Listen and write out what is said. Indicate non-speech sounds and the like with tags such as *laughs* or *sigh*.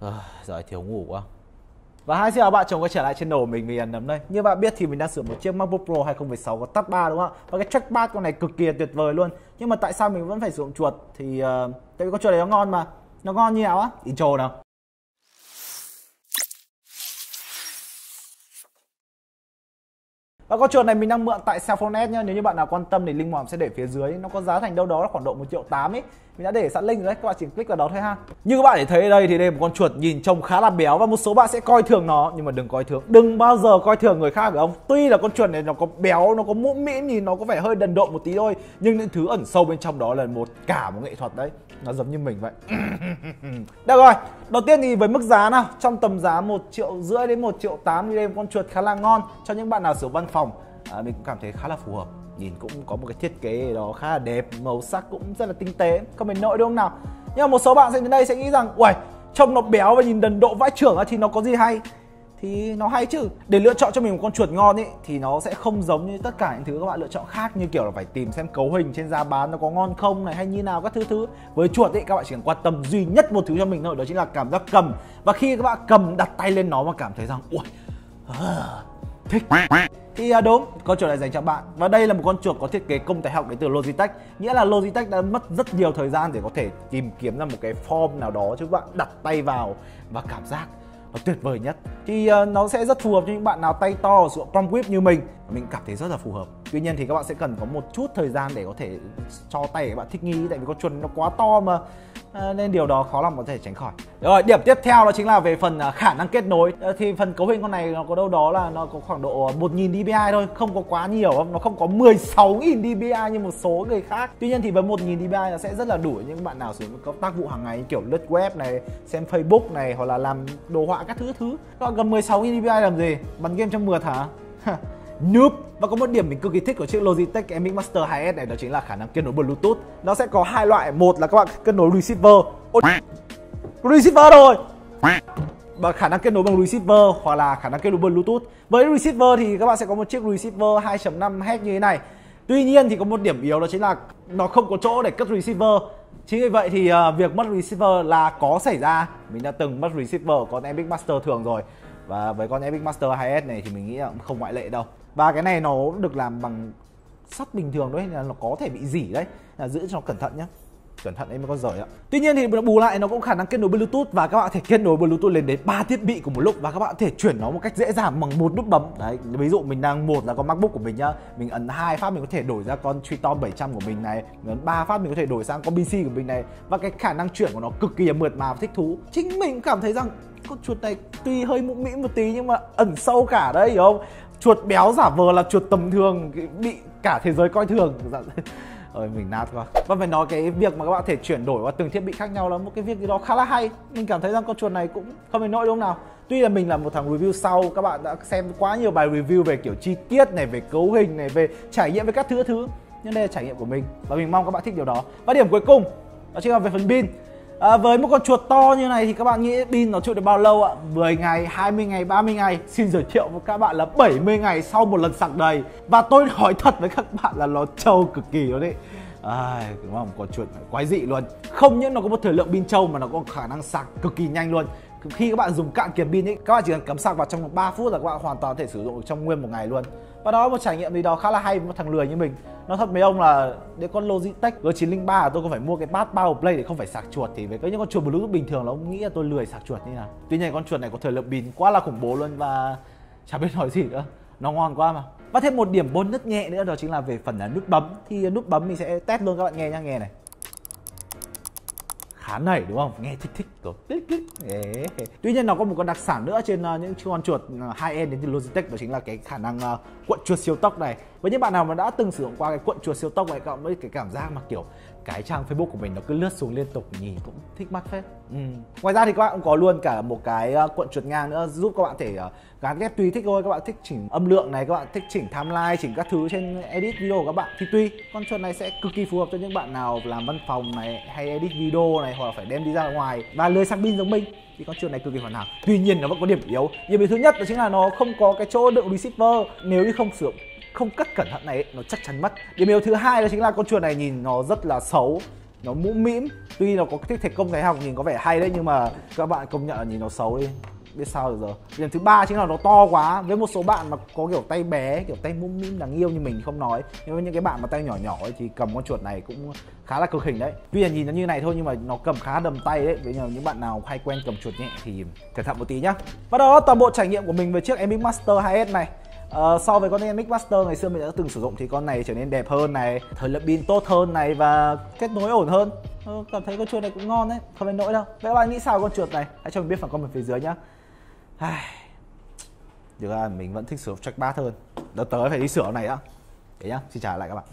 à, giờ thiếu ngủ quá. Và hai xin chào bạn chồng quay trở lại trên đầu mình mình nấm đây. Như bạn biết thì mình đang sử dụng một chiếc MacBook Pro 2016 có touch bar đúng không ạ? Và cái trackpad con này cực kỳ tuyệt vời luôn. Nhưng mà tại sao mình vẫn phải sử dụng chuột? Thì uh, tại vì con chuột này nó ngon mà. Nó ngon như nào á? Intro nào. Và con chuột này mình đang mượn tại Cellphone S nhá. Nếu như bạn nào quan tâm thì link mỏm sẽ để phía dưới. Nó có giá thành đâu đó là khoảng độ 1 triệu 8 ấy. Mình đã để sẵn link rồi đấy, các bạn chỉ click vào đó thôi ha. Như các bạn để thấy đây thì đây là một con chuột nhìn trông khá là béo và một số bạn sẽ coi thường nó nhưng mà đừng coi thường. Đừng bao giờ coi thường người khác của ông. Tuy là con chuột này nó có béo, nó có mũm mĩm nhìn nó có vẻ hơi đần độn một tí thôi, nhưng những thứ ẩn sâu bên trong đó là một cả một nghệ thuật đấy. Nó giống như mình vậy. *laughs* Được rồi, đầu tiên thì với mức giá nào, trong tầm giá một triệu rưỡi đến một triệu tám thì đây con chuột khá là ngon cho những bạn nào sử dụng văn phòng. À, mình cũng cảm thấy khá là phù hợp nhìn cũng có một cái thiết kế đó khá là đẹp, màu sắc cũng rất là tinh tế, không phải nội đúng không nào? Nhưng mà một số bạn sẽ đến đây sẽ nghĩ rằng, uầy, trông nó béo và nhìn đần độ vãi trưởng thì nó có gì hay? Thì nó hay chứ. Để lựa chọn cho mình một con chuột ngon ấy thì nó sẽ không giống như tất cả những thứ các bạn lựa chọn khác như kiểu là phải tìm xem cấu hình trên giá bán nó có ngon không này, hay như nào các thứ thứ. Với chuột ấy các bạn chỉ cần quan tâm duy nhất một thứ cho mình thôi, đó chính là cảm giác cầm. Và khi các bạn cầm, đặt tay lên nó mà cảm thấy rằng ui à, thích thì đúng con chuột này dành cho bạn. Và đây là một con chuột có thiết kế công thái học đến từ Logitech. Nghĩa là Logitech đã mất rất nhiều thời gian để có thể tìm kiếm ra một cái form nào đó cho các bạn đặt tay vào và cảm giác nó tuyệt vời nhất. Thì uh, nó sẽ rất phù hợp cho những bạn nào tay to sử dụng palm grip như mình. Mình cảm thấy rất là phù hợp. Tuy nhiên thì các bạn sẽ cần có một chút thời gian để có thể cho tay các bạn thích nghi. Tại vì con chuột nó quá to mà à, nên điều đó khó lòng có thể tránh khỏi. Rồi điểm tiếp theo đó chính là về phần à, khả năng kết nối. À, thì phần cấu hình con này nó có đâu đó là nó có khoảng độ 1000 dpi thôi không có quá nhiều nó không có 16000 dpi như một số người khác. Tuy nhiên thì với 1000 dpi nó sẽ rất là đủ những bạn nào sử dụng các tác vụ hàng ngày kiểu lướt web này xem facebook này hoặc là làm đồ họa các thứ thứ. Còn gần 16000 dpi làm gì? Bắn game trong mượt hả? *laughs* Noob và có một điểm mình cực kỳ thích của chiếc Logitech MX Master 2S này đó chính là khả năng kết nối Bluetooth. Nó sẽ có hai loại, một là các bạn kết nối receiver. Ôi, receiver rồi. Và khả năng kết nối bằng receiver hoặc là khả năng kết nối Bluetooth. Với receiver thì các bạn sẽ có một chiếc receiver 2.5 Hz như thế này. Tuy nhiên thì có một điểm yếu đó chính là nó không có chỗ để cất receiver. Chính vì vậy thì uh, việc mất receiver là có xảy ra. Mình đã từng mất receiver của con MX Master thường rồi. Và với con Epic Master 2S này thì mình nghĩ là cũng không ngoại lệ đâu và cái này nó được làm bằng sắt bình thường đấy là nó có thể bị dỉ đấy. Là giữ cho nó cẩn thận nhé cẩn thận đấy mới có giỏi ạ. Tuy nhiên thì bù lại, nó cũng khả năng kết nối bluetooth và các bạn có thể kết nối bluetooth lên đến ba thiết bị cùng một lúc. Và các bạn có thể chuyển nó một cách dễ dàng bằng một nút bấm. Đấy, ví dụ mình đang một là con macbook của mình nhá. Mình ấn hai phát mình có thể đổi ra con triton 700 của mình này. Mình ấn ba phát mình có thể đổi sang con pc của mình này. Và cái khả năng chuyển của nó cực kỳ mượt mà và thích thú. Chính mình cảm thấy rằng con chuột này tuy hơi mũm mĩm một tí nhưng mà ẩn sâu cả đấy, hiểu không? Chuột béo giả vờ là chuột tầm thường bị cả thế giới coi thường. Dạ. *laughs* Ơi mình nát quá. Và phải nói cái việc mà các bạn thể chuyển đổi qua từng thiết bị khác nhau là một cái việc gì đó khá là hay. Mình cảm thấy rằng con chuột này cũng không đến nỗi đúng không nào. Tuy là mình là một thằng review sau, các bạn đã xem quá nhiều bài review về kiểu chi tiết này, về cấu hình này, về trải nghiệm với các thứ thứ. Nhưng đây là trải nghiệm của mình. Và mình mong các bạn thích điều đó. Và điểm cuối cùng, đó chính là về phần pin. À, với một con chuột to như này thì các bạn nghĩ pin nó chịu được bao lâu ạ? 10 ngày, 20 ngày, 30 ngày? Xin giới thiệu với các bạn là 70 ngày sau một lần sạc đầy. Và tôi hỏi thật với các bạn là nó trâu cực kỳ luôn đấy à, đúng không? Con chuột quái dị luôn. Không những nó có một thời lượng pin trâu mà nó có khả năng sạc cực kỳ nhanh luôn. Khi các bạn dùng cạn kiệt pin ấy các bạn chỉ cần cắm sạc vào trong 3 phút là các bạn hoàn toàn có thể sử dụng được trong nguyên một ngày luôn và đó là một trải nghiệm gì đó khá là hay với một thằng lười như mình. Nó thật mấy ông là để con Logitech G903 tôi có phải mua cái pad Power Play để không phải sạc chuột thì với cái những con chuột Bluetooth bình thường nó nghĩ là tôi lười sạc chuột như nào? Tuy nhiên con chuột này có thời lượng pin quá là khủng bố luôn và chả biết nói gì nữa. Nó ngon quá mà. Và thêm một điểm bonus nhẹ nữa đó chính là về phần là nút bấm. Thì nút bấm mình sẽ test luôn các bạn nghe nha nghe này khá nảy đúng không? Nghe thích thích rồi click click tuy nhiên nó có một con đặc sản nữa trên uh, những con chuột ờ, uh, high end đến từ Logitech đó chính là cái khả năng uh, cuộn chuột siêu tốc này với những bạn nào mà đã từng sử dụng qua cái cuộn chuột siêu tốc này các bạn mới cái cảm giác mà kiểu cái trang Facebook của mình nó cứ lướt xuống liên tục nhìn cũng thích mắt phết. Ừ. Ngoài ra thì các bạn cũng có luôn cả một cái ờ, cuộn chuột ngang nữa giúp các bạn thể ờ, gắn ghép tùy thích thôi. Các bạn thích chỉnh âm lượng này, các bạn thích chỉnh timeline, chỉnh các thứ trên edit video của các bạn thì tùy. Con chuột này sẽ cực kỳ phù hợp cho những bạn nào làm văn phòng này hay edit video này hoặc là phải đem đi ra ngoài và lười sạc pin giống mình thì con chuột này cực kỳ hoàn hảo. Tuy nhiên nó vẫn có điểm yếu. Điểm yếu thứ nhất đó chính là nó không có cái chỗ đựng receiver nếu như không sử dụng không cất cẩn thận này, nó chắc chắn mất. Điểm yếu thứ hai đó chính là con chuột này nhìn nó rất là xấu, nó mũm mĩm. Tuy nó có thích thể công cái học nhìn có vẻ hay đấy, nhưng mà các bạn công nhận là nhìn nó xấu đi. Biết sao được giờ điểm thứ ba chính là nó to quá. Với một số bạn mà có kiểu tay bé, kiểu tay mũm mĩm đáng yêu như mình không nói. Nhưng với những cái bạn mà tay nhỏ nhỏ ấy thì cầm con chuột này cũng khá là cực hình đấy. Tuy là nhìn nó như này thôi nhưng mà nó cầm khá đầm tay đấy. Với những bạn nào hay quen cầm chuột nhẹ thì cẩn thận một tí nhá. Và đó toàn bộ trải nghiệm của mình với chiếc MX Master 2S này. Uh, so với con MX Master ngày xưa mình đã từng sử dụng thì con này trở nên đẹp hơn này thời lượng pin tốt hơn này và kết nối ổn hơn. Uh, cảm thấy con chuột này cũng ngon đấy không đến nỗi đâu. Vậy các bạn nghĩ sao con chuột này? Hãy cho mình biết phần comment phía dưới nhá. Được là mình vẫn thích sửa trackpad hơn. Đợt tới phải đi sửa này á. Thế nhá xin chào lại các bạn.